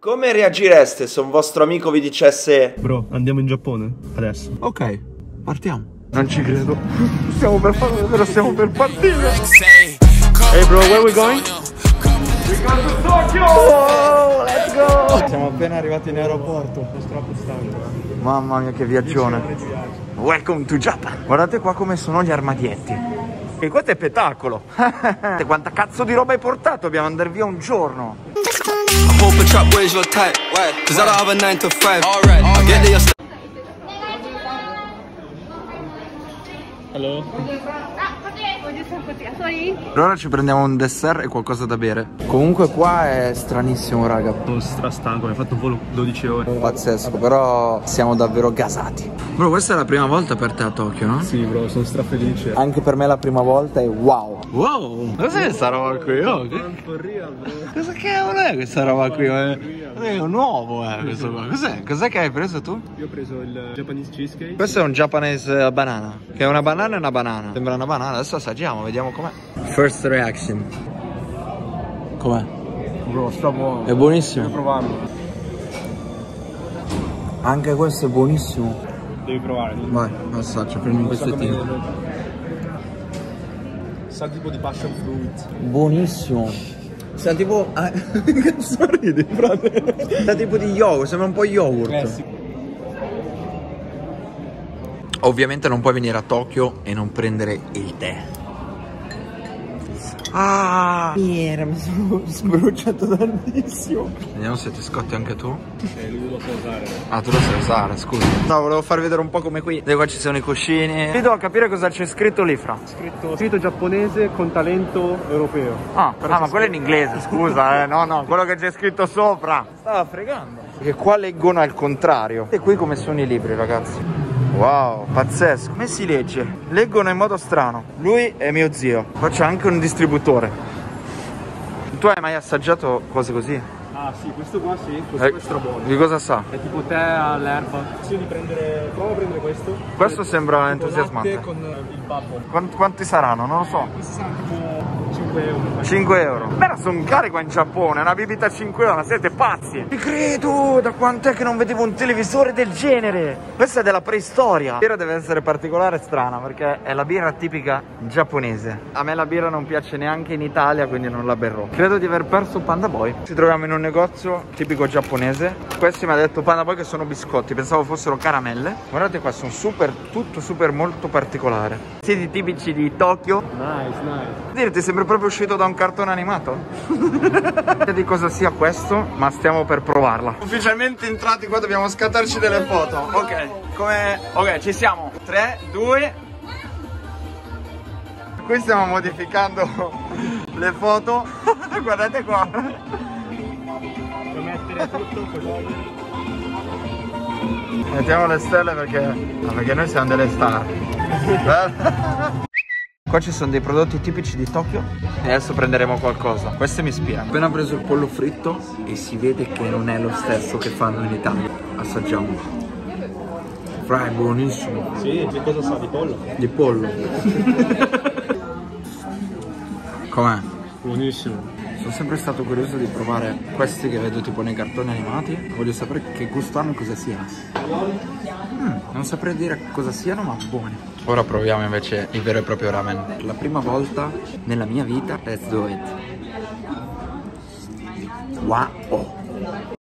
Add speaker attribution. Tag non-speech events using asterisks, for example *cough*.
Speaker 1: Come reagireste se un vostro amico vi dicesse
Speaker 2: Bro, andiamo in Giappone adesso.
Speaker 3: Ok, partiamo. Non ci credo. *laughs* Stiamo per davvero stiamo per partire.
Speaker 2: Hey bro, where we going?
Speaker 3: Oh, let's go! Siamo appena arrivati in aeroporto.
Speaker 2: Sono troppo stanco.
Speaker 3: Mamma mia che viaggione. Welcome to Japan. Guardate qua come sono gli armadietti. E questo è spettacolo. *laughs* Quanta cazzo di roba hai portato? Dobbiamo andare via un giorno.
Speaker 4: I hope a trap boy is your type. Cause I don't have a 9 to 5. Alright, I get that you're
Speaker 2: Hello?
Speaker 3: Per ora ci prendiamo un dessert e qualcosa da bere. Comunque qua è stranissimo, raga.
Speaker 2: Sono strastanco, mi hai fatto un volo 12 ore.
Speaker 3: Pazzesco, però siamo davvero gasati. Bro, questa è la prima volta per te a Tokyo, no?
Speaker 2: Sì bro, sono strafelice.
Speaker 3: Anche per me la prima volta è wow. Wow! Cos'è questa roba qui? Oh, che... Cosa cavolo è questa roba qui? Eh? È un nuovo, eh, questo qua. Cos'è? Cos'è che hai preso tu?
Speaker 2: Io ho preso il Japanese cheesecake.
Speaker 3: Questo è un Japanese banana. Che è una banana e una banana. Sembra una banana. Adesso assaggiamo, vediamo com'è. First reaction. Com'è?
Speaker 2: Bro, sta buono.
Speaker 3: È buonissimo.
Speaker 2: Devi provarlo.
Speaker 3: Anche questo è buonissimo.
Speaker 2: Devi provare. non-
Speaker 3: Vai, assaggio, prendi un
Speaker 2: come-
Speaker 3: pezzettino.
Speaker 2: Sa tipo di passion fruit.
Speaker 3: Buonissimo. Sa tipo. ah, *laughs* Che sorridi, frate? Sa tipo di yogurt, sembra un po' yogurt.
Speaker 2: Eh sì.
Speaker 3: Ovviamente non puoi venire a Tokyo e non prendere il tè. Ah! Miera, mi sono sbruciato tantissimo. Vediamo se ti scotti anche tu.
Speaker 2: Eh, lui lo sa usare.
Speaker 3: Ah, tu lo sai usare, scusa. No, volevo farvi vedere un po' come qui. Dove qua ci sono i cuscini. Vedo a capire cosa c'è scritto lì, fra.
Speaker 2: Scritto, scritto giapponese con talento europeo.
Speaker 3: Ah, ah, ma quello è in inglese, scusa, eh. No, no, quello che c'è scritto sopra. Stava fregando. Perché qua leggono al contrario. E qui come sono i libri, ragazzi. Wow, pazzesco. Come si legge? Leggono in modo strano. Lui è mio zio. Qua c'è anche un distributore. Tu hai mai assaggiato cose così?
Speaker 2: Ah sì, questo qua sì, questo
Speaker 3: Eh,
Speaker 2: è strabuono.
Speaker 3: Di cosa sa?
Speaker 2: È tipo tè all'erba. Sì, di prendere. Prova a prendere questo.
Speaker 3: Questo sembra entusiasmante.
Speaker 2: con il bubble.
Speaker 3: Quanti, quanti saranno? Non lo so.
Speaker 2: Questi saranno tipo 5 euro.
Speaker 3: 5 euro. Beh, sono cari qua in Giappone, una bibita a 5 euro, ma siete pazzi! Ti credo! Da quant'è che non vedevo un televisore del genere? Questa è della preistoria. La birra deve essere particolare e strana perché è la birra tipica giapponese. A me la birra non piace neanche in Italia, quindi non la berrò. Credo di aver perso Panda Boy. Ci troviamo in un negozio tipico giapponese. Questi mi ha detto Panda Boy che sono biscotti, pensavo fossero caramelle. Guardate qua, sono super, tutto super molto particolare. Siete tipici di Tokyo,
Speaker 2: Nice, nice.
Speaker 3: Dirti, sembra proprio uscito da un cartone animato. di cosa sia questo, ma stiamo per provarla. Ufficialmente entrati qua dobbiamo scattarci delle foto. Ok, come. Ok, ci siamo. 3, 2. Qui stiamo modificando le foto. *laughs* Guardate qua.
Speaker 2: Puoi mettere tutto così.
Speaker 3: Mettiamo le stelle perché. no, perché noi siamo delle star. *laughs* Qua ci sono dei prodotti tipici di Tokyo e adesso prenderemo qualcosa. Queste mi ispirano. Ho appena preso il pollo fritto e si vede che non è lo stesso che fanno in Italia. Assaggiamo. Fra, è buonissimo.
Speaker 2: Sì, di cosa sa? Di pollo?
Speaker 3: Di pollo. Com'è?
Speaker 2: Buonissimo.
Speaker 3: Sono sempre stato curioso di provare questi che vedo tipo nei cartoni animati. Voglio sapere che gusto hanno e cosa siano. Mm, non saprei dire cosa siano, ma buoni. Ora proviamo invece il vero e proprio ramen. La prima volta nella mia vita, let's do it. Wow.